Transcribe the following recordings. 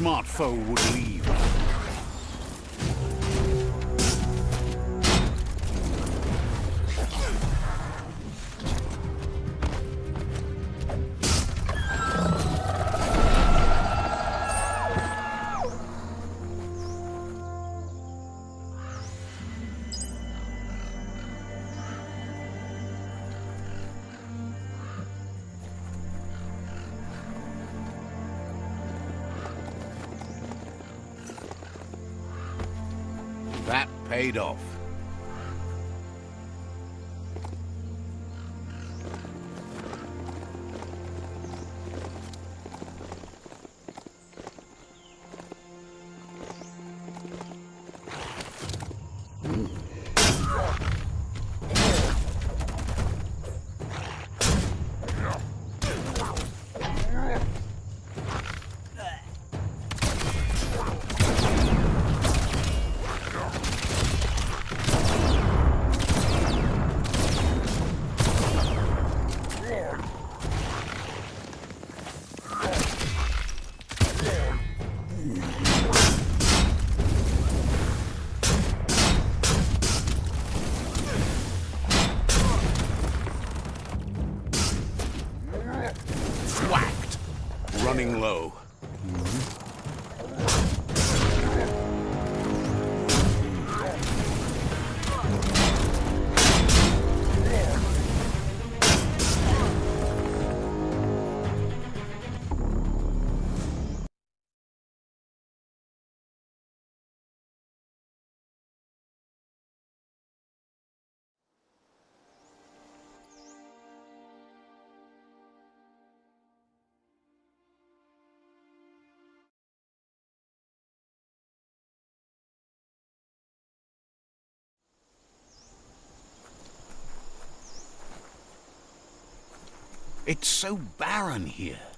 smart foe would leave. Paid off. It's so barren here.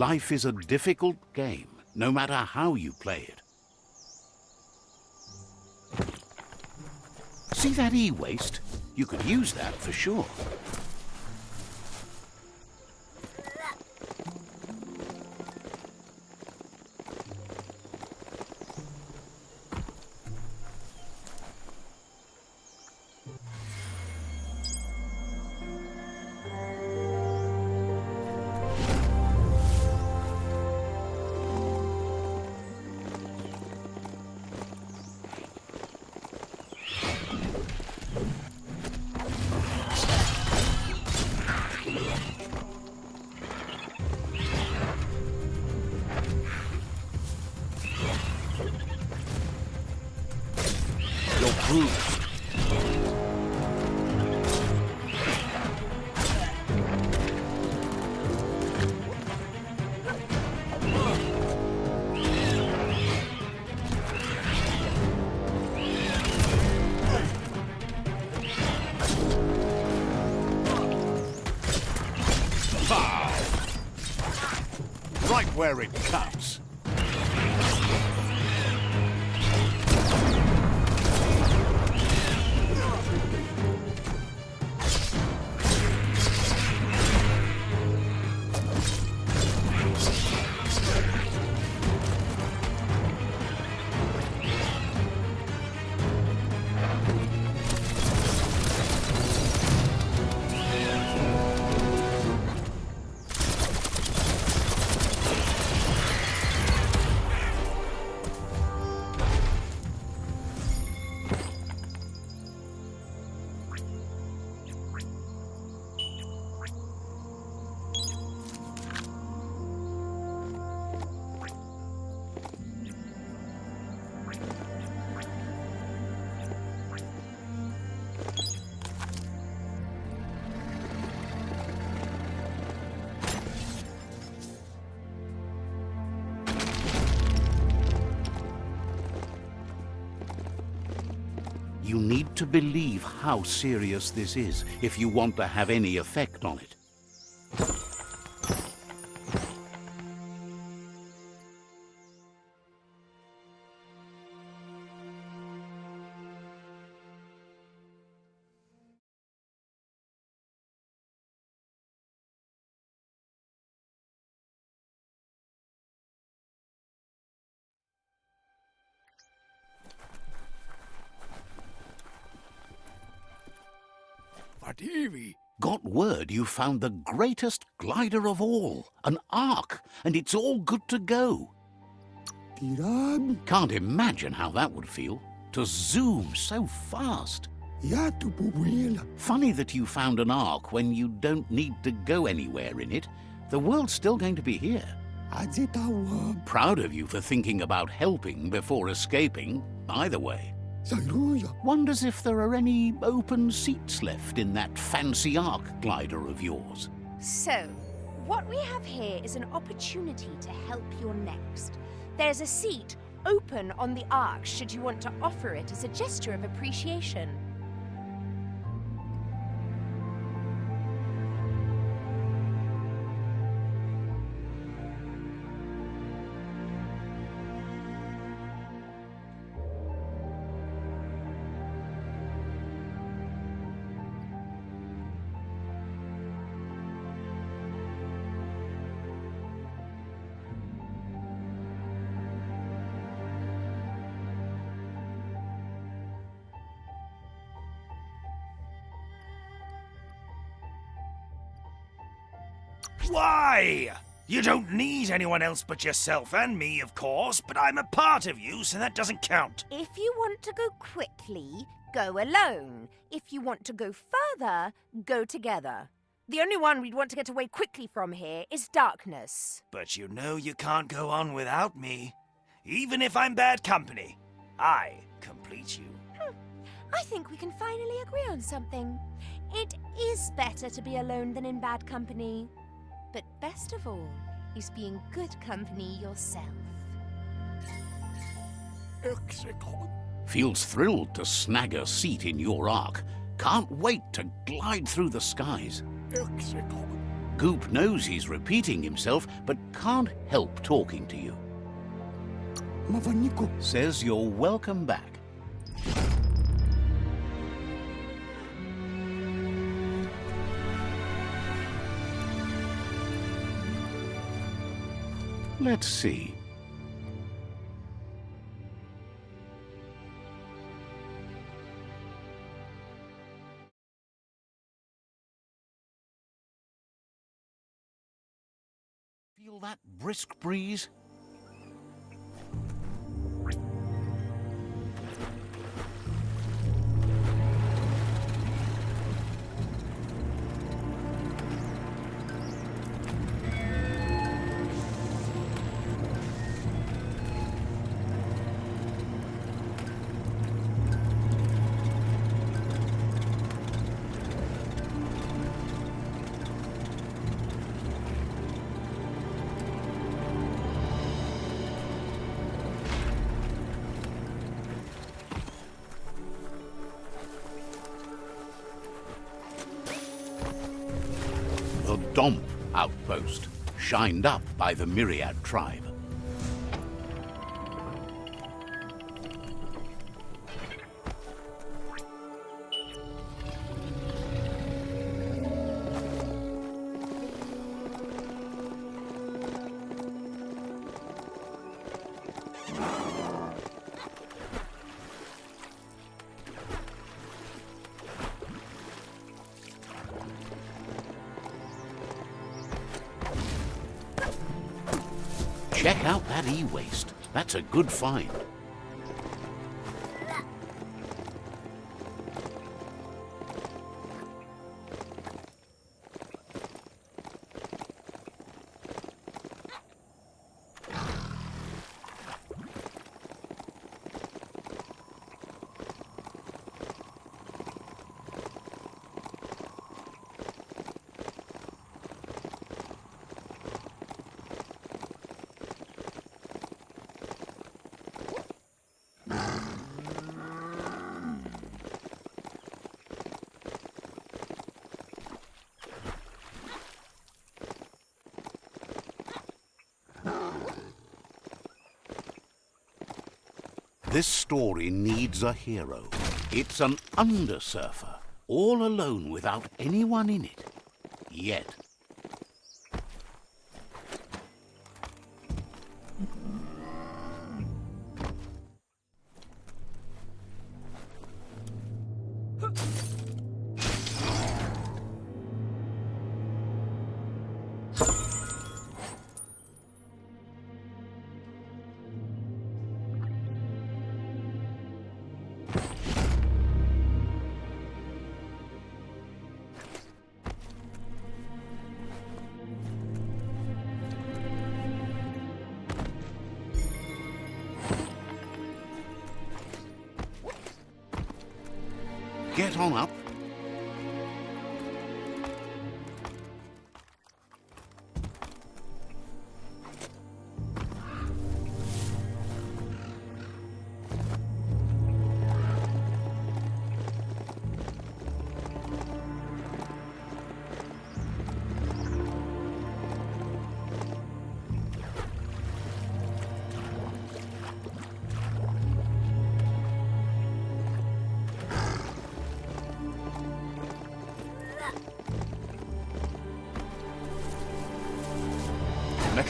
Life is a difficult game, no matter how you play it. See that e-waste? You could use that for sure. To believe how serious this is if you want to have any effect on it. Found the greatest glider of all, an Ark, and it's all good to go. Tirami, Can't imagine how that would feel, to zoom so fast. Funny that you found an Ark when you don't need to go anywhere in it. The world's still going to be here. Proud of you for thinking about helping before escaping, either way. Saluya, Wonders if there are any open seats left in that fancy Ark glider of yours. So, what we have here is an opportunity to help your next. There's a seat open on the Ark should you want to offer it as a gesture of appreciation. Why? You don't need anyone else but yourself and me, of course, but I'm a part of you, so that doesn't count. If you want to go quickly, go alone. If you want to go further, go together. The only one we'd want to get away quickly from here is darkness. But you know you can't go on without me. Even if I'm bad company, I complete you. Hmm. I think we can finally agree on something. It is better to be alone than in bad company. But best of all is being good company yourself. Execon, Feels thrilled to snag a seat in your Ark. Can't wait to glide through the skies. Execon, Goop knows he's repeating himself, but can't help talking to you. Mavaniko, Says you're welcome back. Let's see. Feel that brisk breeze? Shined up by the Myriad tribe. That's a good find. This story needs a hero. It's an undersurfer, all alone without anyone in it. Yet.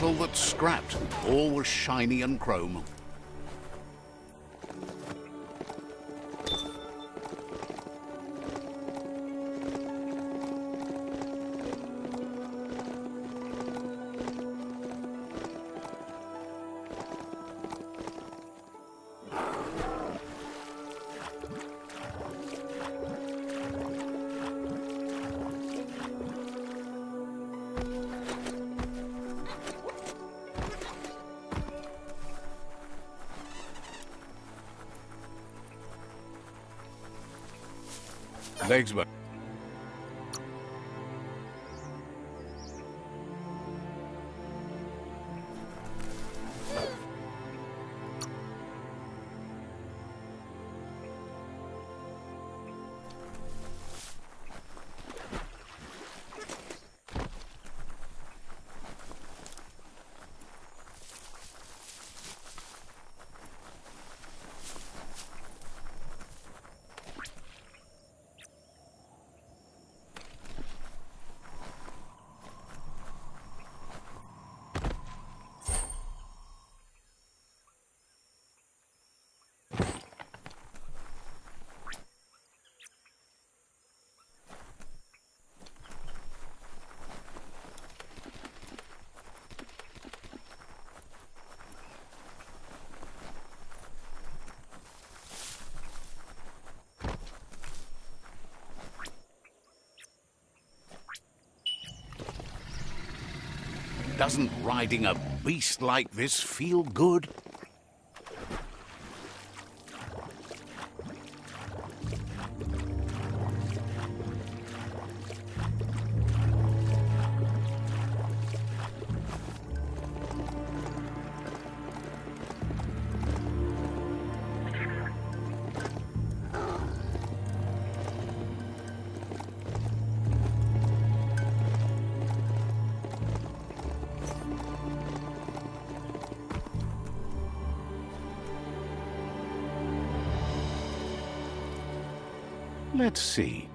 Metal that's scrapped, all was shiny and chrome. Doesn't riding a beast like this feel good? Let's see.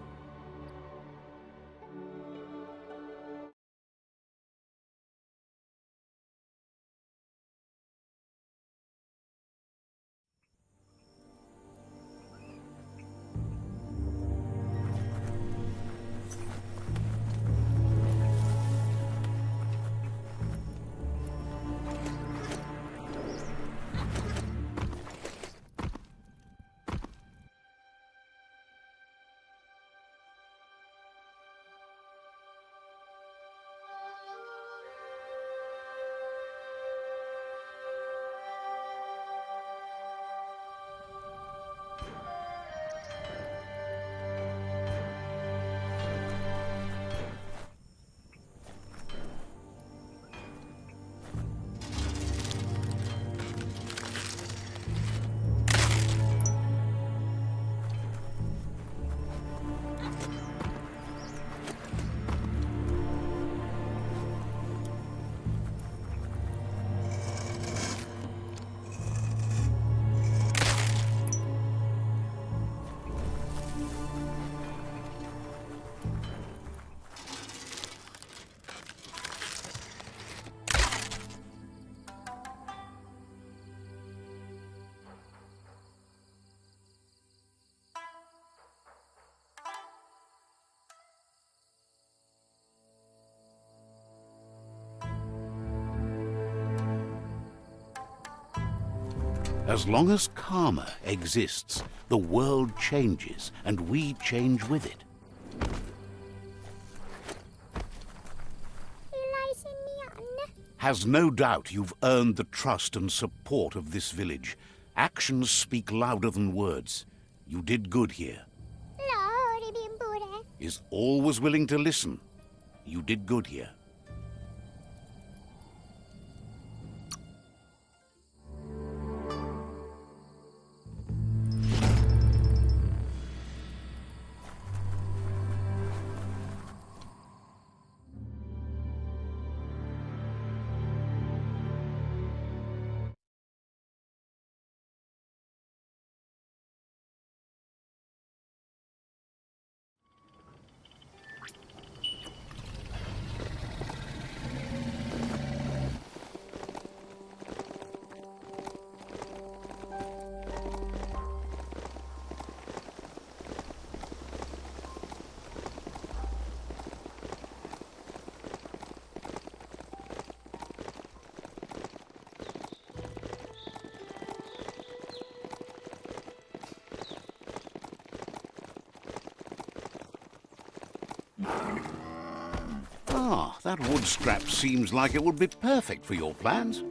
As long as karma exists, the world changes, and we change with it. Has no doubt you've earned the trust and support of this village. Actions speak louder than words. You did good here. Is always willing to listen. You did good here. That wood scrap seems like it would be perfect for your plans.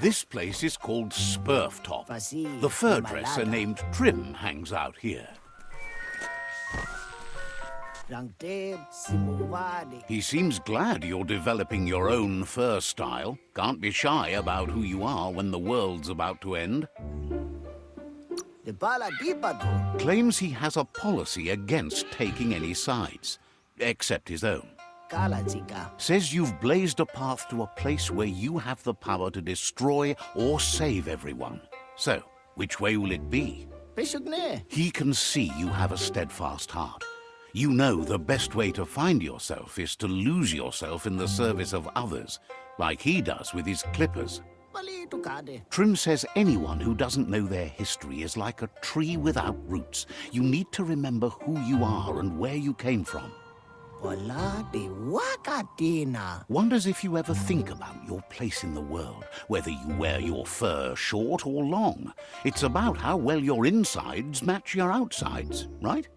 This place is called Spurftop. The fur dresser named Trim hangs out here. He seems glad you're developing your own fur style. Can't be shy about who you are when the world's about to end. Claims he has a policy against taking any sides, except his own. Says you've blazed a path to a place where you have the power to destroy or save everyone. So, which way will it be? He can see you have a steadfast heart. You know the best way to find yourself is to lose yourself in the service of others, like he does with his clippers. Trim says anyone who doesn't know their history is like a tree without roots. You need to remember who you are and where you came from. Wonders if you ever think about your place in the world, whether you wear your fur short or long. It's about how well your insides match your outsides, right?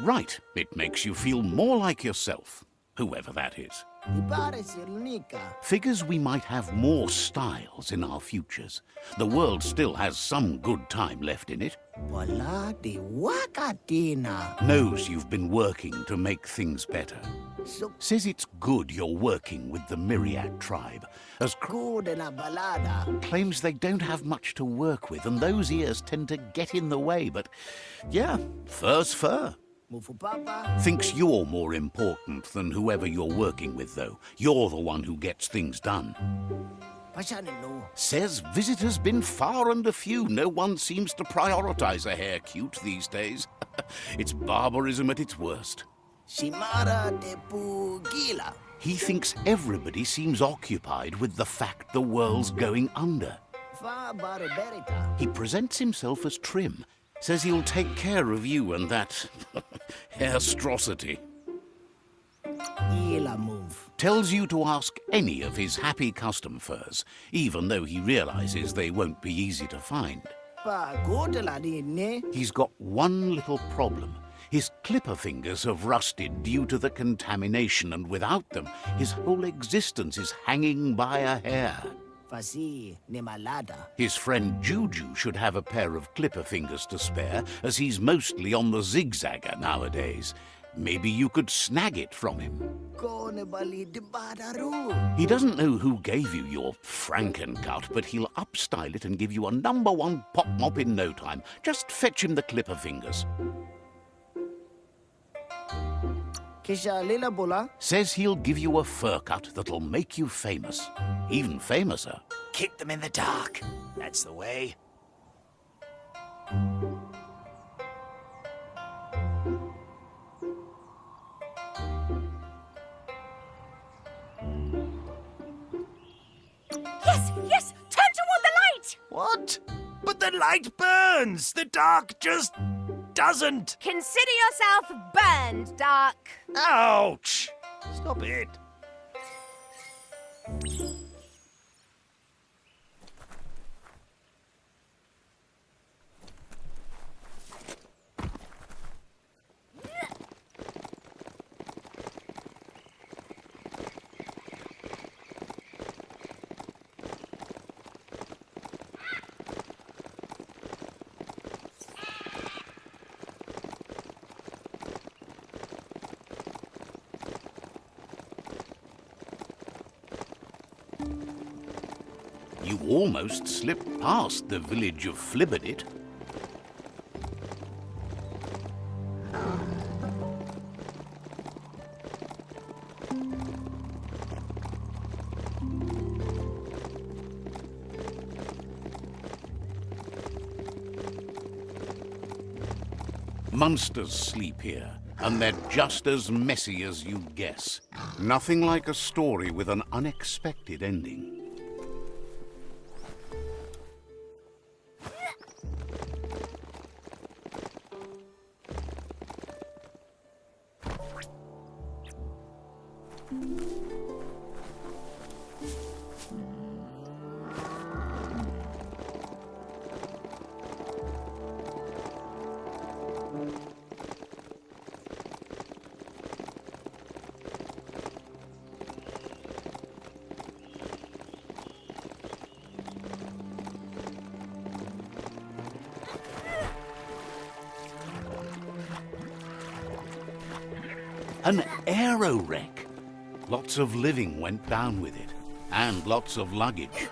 Right. It makes you feel more like yourself. whoever that is. Figures we might have more styles in our futures. The world still has some good time left in it. Wala di wakatina. Knows you've been working to make things better. Says it's good you're working with the Myriad tribe. As claims they don't have much to work with, and those ears tend to get in the way. But yeah, fur's fur. Thinks you're more important than whoever you're working with, though. You're the one who gets things done. Says visitors been far and a few. No one seems to prioritize a hair cute these days. it's barbarism at its worst. Simara de Pugila. He thinks everybody seems occupied with the fact the world's going under. Fa bare berita. He presents himself as Trim, says he'll take care of you and that hairstrosity. Ila move. Tells you to ask any of his happy custom furs, even though he realizes they won't be easy to find. Pa good la di. He's got one little problem. His clipper fingers have rusted due to the contamination, and without them, his whole existence is hanging by a hair. Fasi ne malada. His friend Juju should have a pair of clipper fingers to spare, as he's mostly on the zigzagger nowadays. Maybe you could snag it from him. Ko ne bali di badaru. He doesn't know who gave you your Frankencut, but he'll upstyle it and give you a number one pop mop in no time. Just fetch him the clipper fingers. Kisha lila bola. Says he'll give you a fur cut that'll make you famous. Even famouser. Kick them in the dark. That's the way. Yes, yes! Turn toward the light! What? But the light burns. The dark just doesn't. Consider yourself burned, Dark. Ouch! Stop it. You almost slipped past the village of Flibberdit. Monsters sleep here, and they're just as messy as you guess. Nothing like a story with an unexpected ending. Of living went down with it, and lots of luggage.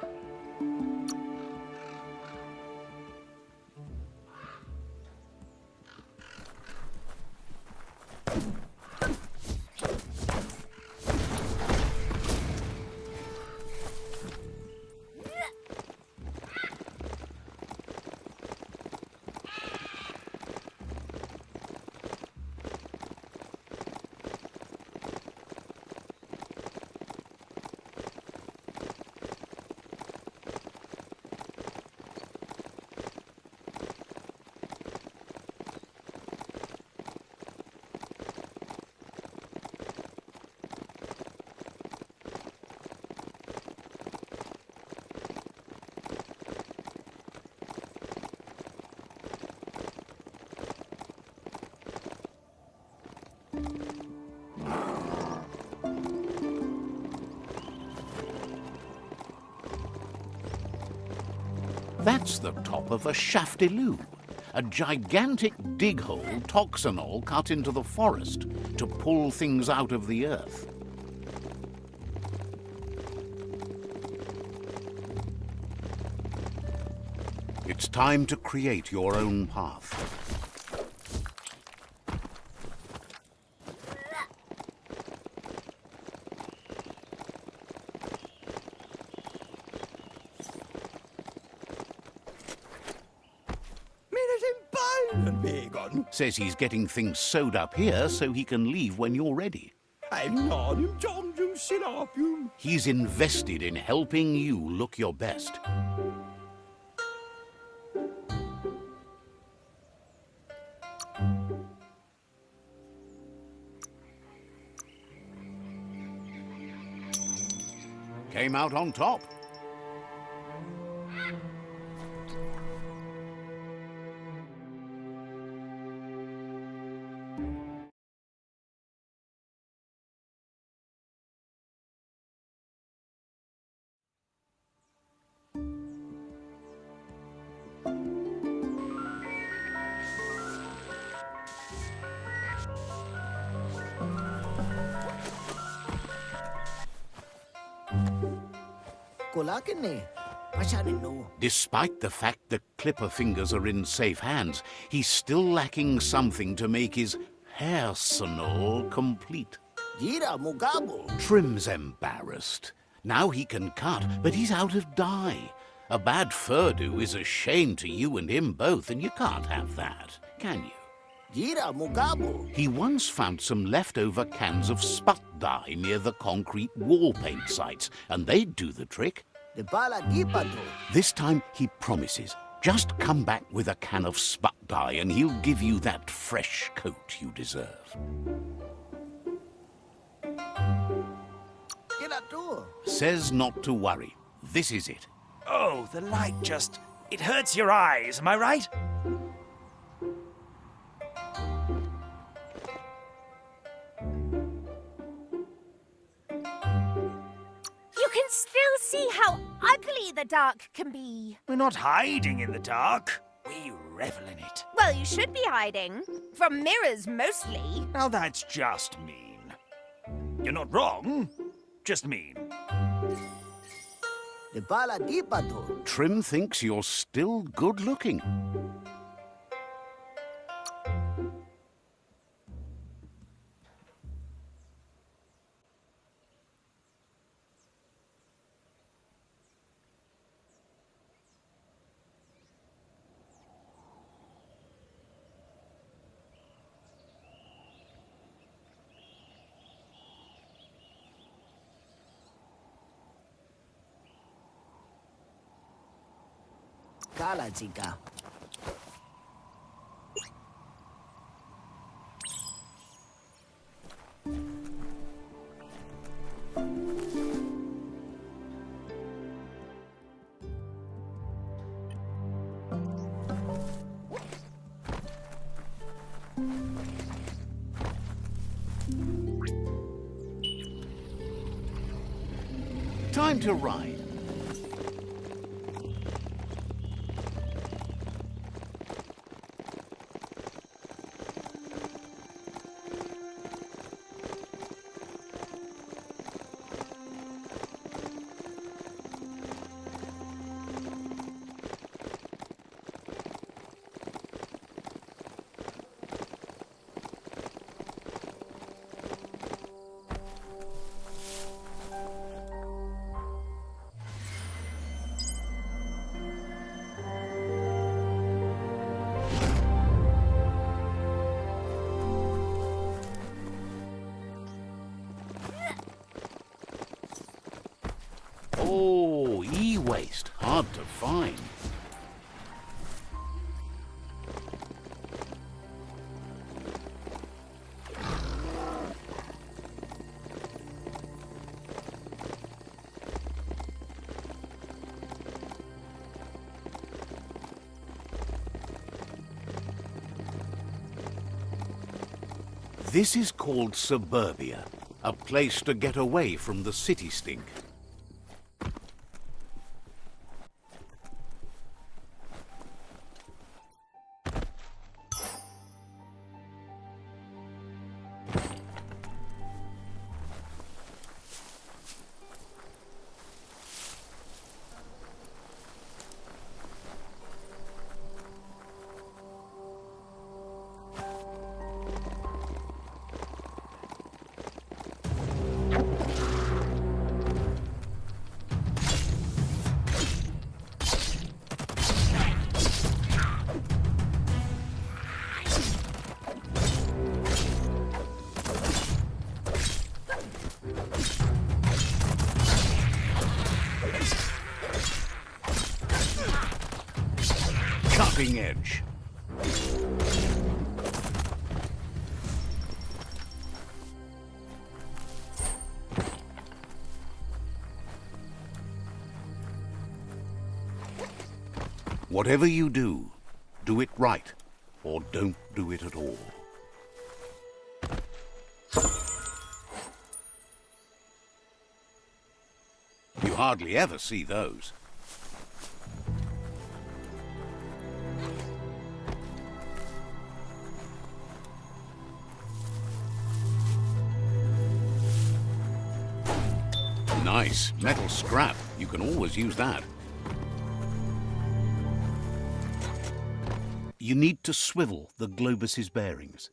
That's the top of a shaftiloo, a gigantic dig hole toxanol cut into the forest to pull things out of the earth. It's time to create your own path. Says he's getting things sewed up here so he can leave when you're ready. Ainaanium jongjum sinapium. He's invested in helping you look your best. Came out on top. Kola kene. Pasha no. Despite the fact the clipper fingers are in safe hands, he's still lacking something to make his hair arsenal complete. Jira mugabo. Trim's embarrassed. Now he can cut, but he's out of dye. A bad fur do is a shame to you and him both, and you can't have that, can you? He once found some leftover cans of sput dye near the concrete wall paint sites, and they'd do the trick. De bala dipato. This time he promises. Just come back with a can of sput dye, and he'll give you that fresh coat you deserve. Says not to worry. This is it. Oh, the light just. It hurts your eyes, am I right? Still see how ugly the dark can be. We're not hiding in the dark. We revel in it. Well, you should be hiding. From mirrors, mostly. Now that's just mean. You're not wrong, just mean. De bala dipato. Trim thinks you're still good looking. Kala chica. Time to ride. E-waste. Hard to find. This is called suburbia, a place to get away from the city stink. Whatever you do, do it right, or don't do it at all. You hardly ever see those. Nice. Metal scrap. You can always use that. You need to swivel the globus's bearings.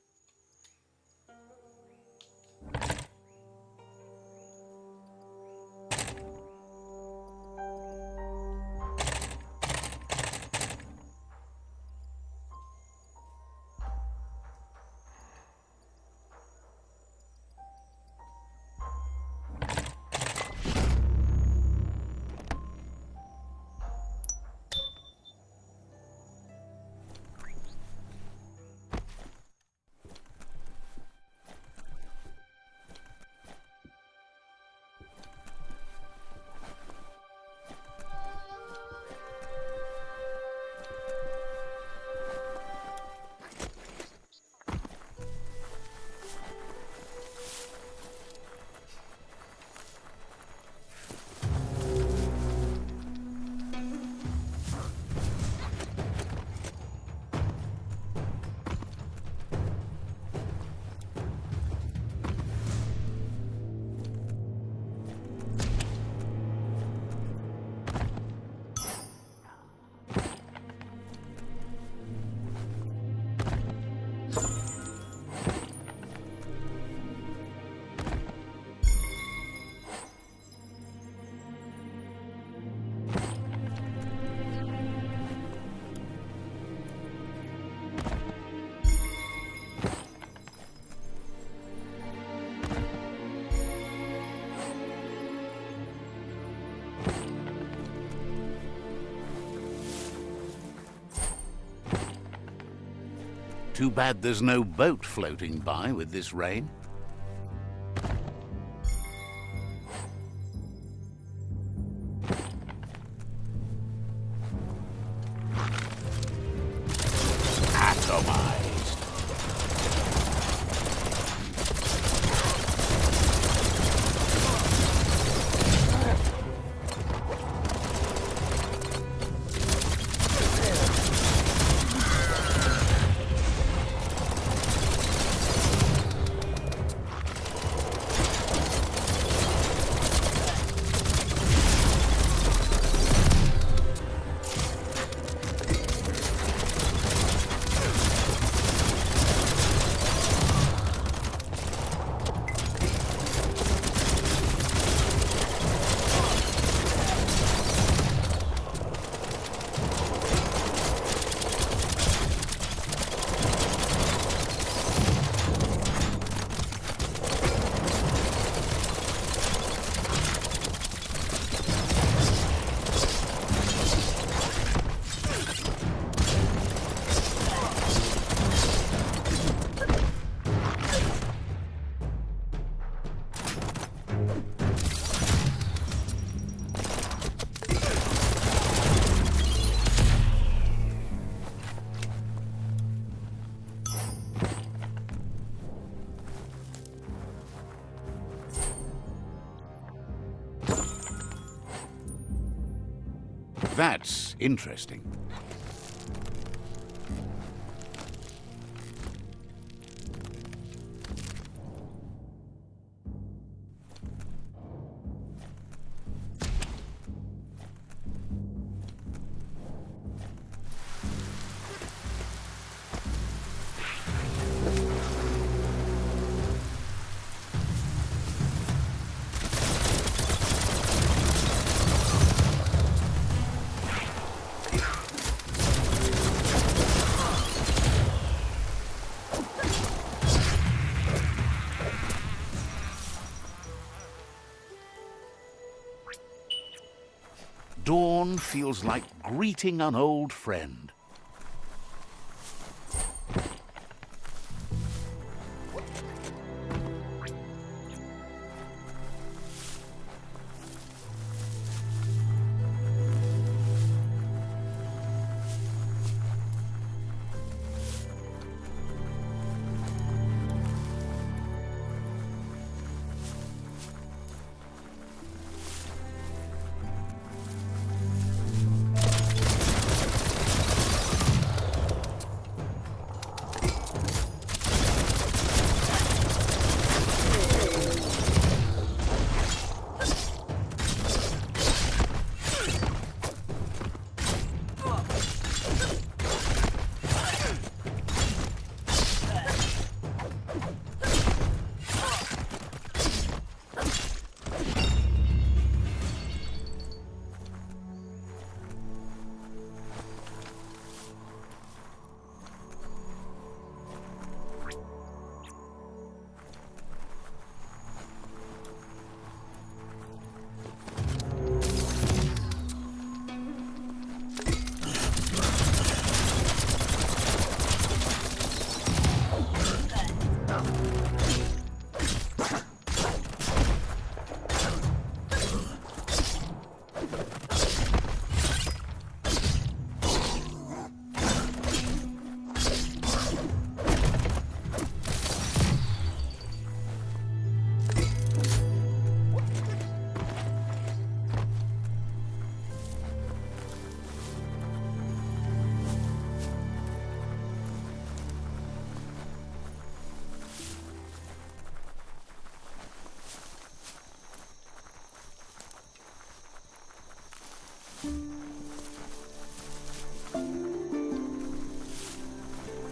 Too bad there's no boat floating by with this rain. That's interesting. Feels like greeting an old friend.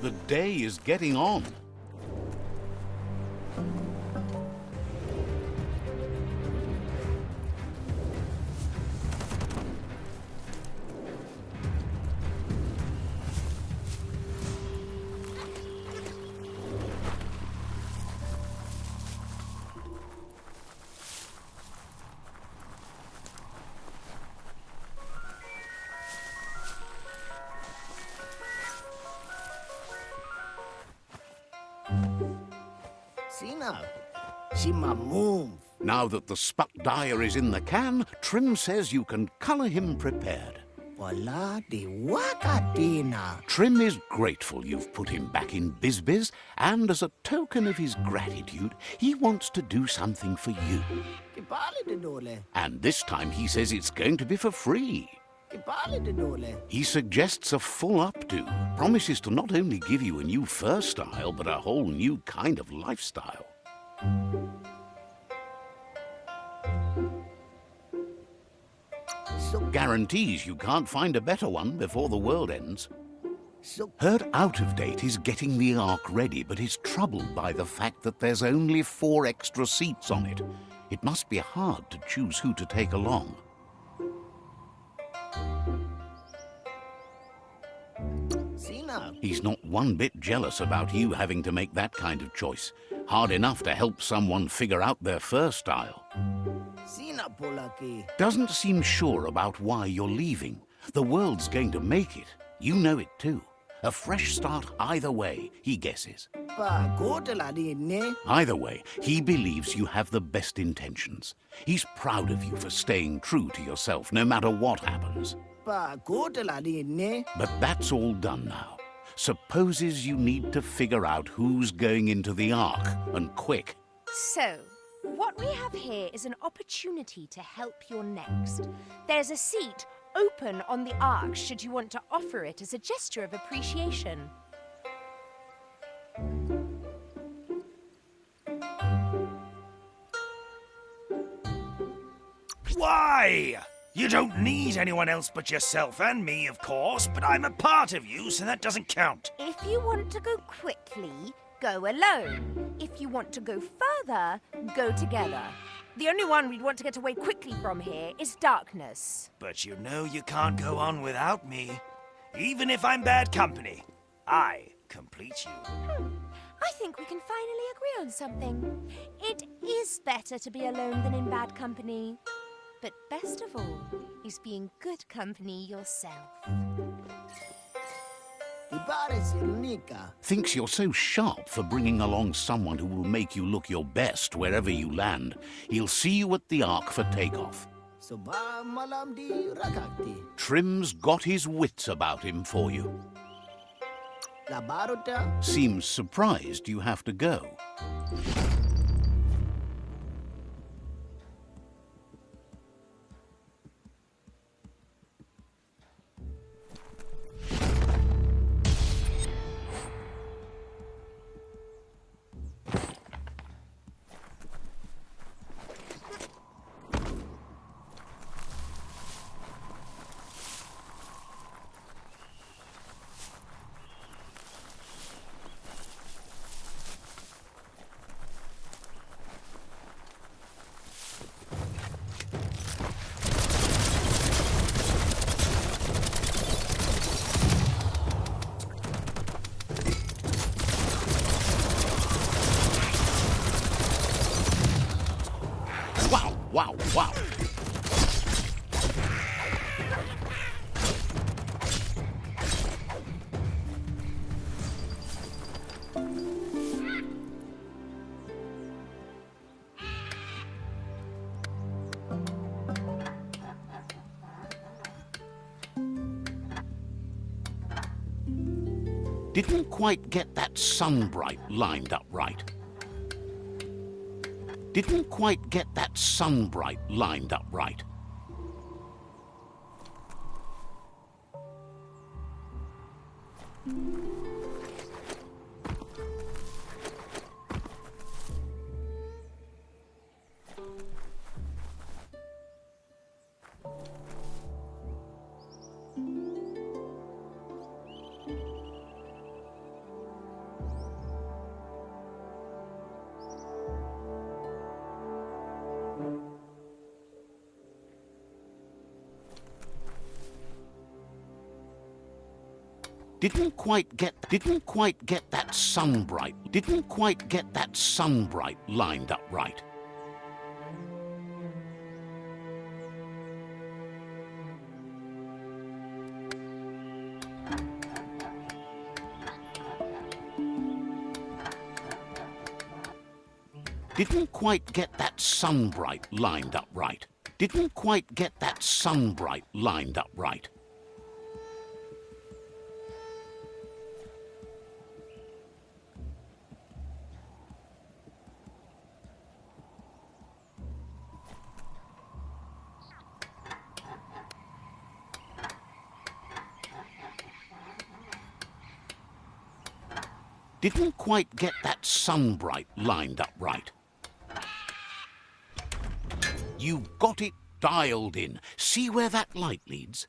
The day is getting on. Spuck dyer is in the can, Trim says you can colour him prepared. Wala di wakatina. Trim is grateful you've put him back in BizBiz, and as a token of his gratitude, he wants to do something for you. De. And this time he says it's going to be for free. De. He suggests a full updo, promises to not only give you a new fur style, but a whole new kind of lifestyle. Guarantees you can't find a better one before the world ends. so, Herd Out of Date is getting the Ark ready, but is troubled by the fact that there's only four extra seats on it. It must be hard to choose who to take along. He's not one bit jealous about you having to make that kind of choice. Hard enough to help someone figure out their fur style. Sina polaki. Doesn't seem sure about why you're leaving. The world's going to make it. You know it too. A fresh start either way, he guesses. Pa kotala di ne. Either way, he believes you have the best intentions. He's proud of you for staying true to yourself no matter what happens. Pa kotala di ne. But that's all done now. Supposes you need to figure out who's going into the Ark, and quick. So, what we have here is an opportunity to help your next. There's a seat open on the ark should you want to offer it as a gesture of appreciation. Why? You don't need anyone else but yourself and me, of course, but I'm a part of you, so that doesn't count. If you want to go quickly, go alone. If you want to go further, go together. The only one we'd want to get away quickly from here is darkness. But you know you can't go on without me. Even if I'm bad company, I complete you. Hmm. I think we can finally agree on something. It is better to be alone than in bad company. But best of all is being good company yourself. Silnika. Thinks you're so sharp for bringing along someone who will make you look your best wherever you land. He'll see you at the Ark for takeoff. So ba malam di rakakti. Trim's got his wits about him for you. Seems surprised you have to go. Quite get that sunbright lined up right. Didn't quite get that sunbright lined up right. Didn't quite get didn't quite get that sun bright. Didn't quite get that sun bright lined up right. Didn't quite get that sun bright lined up right. Didn't quite get that sun bright lined up right. Didn't quite get that sun bright lined up right. You got it dialed in. See where that light leads?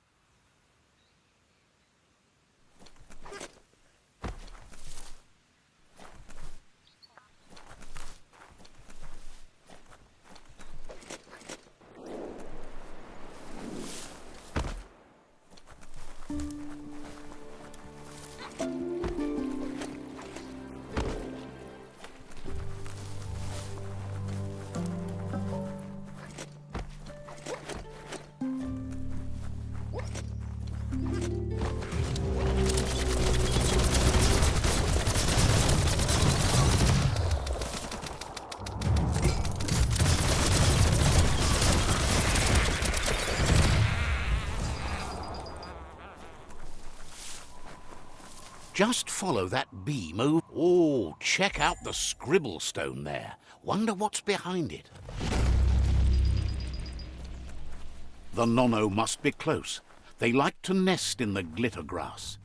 Just follow that beam over. Oh, check out the scribble stone there. Wonder what's behind it. The Nono must be close. They like to nest in the glitter grass.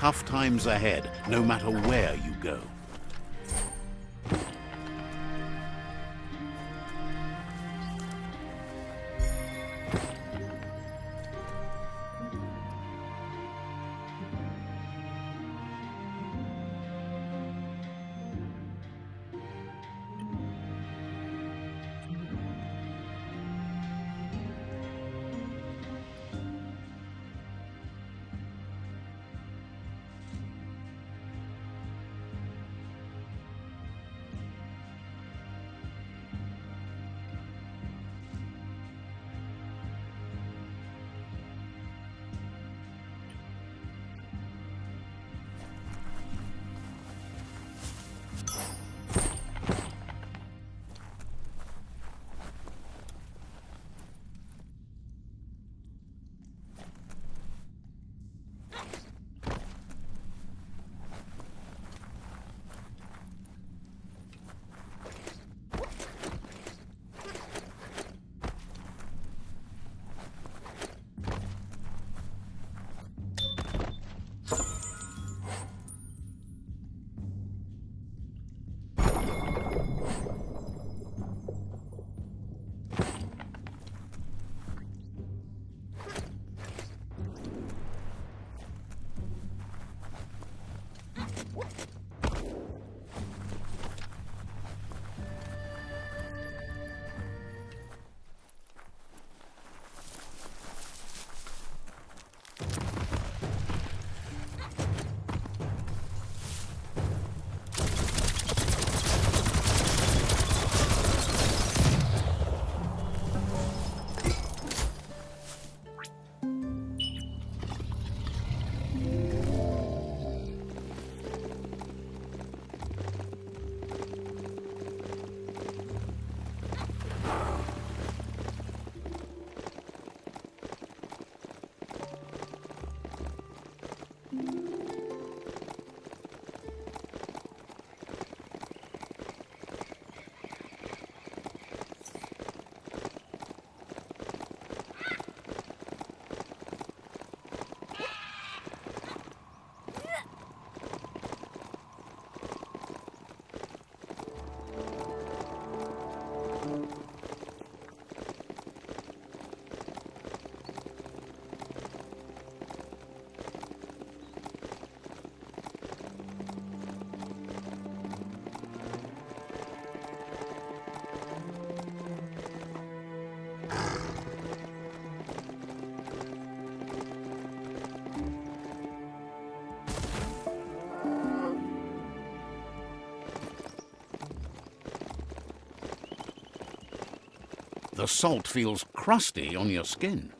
Tough times ahead, no matter where The salt feels crusty on your skin.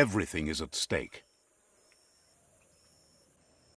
Everything is at stake.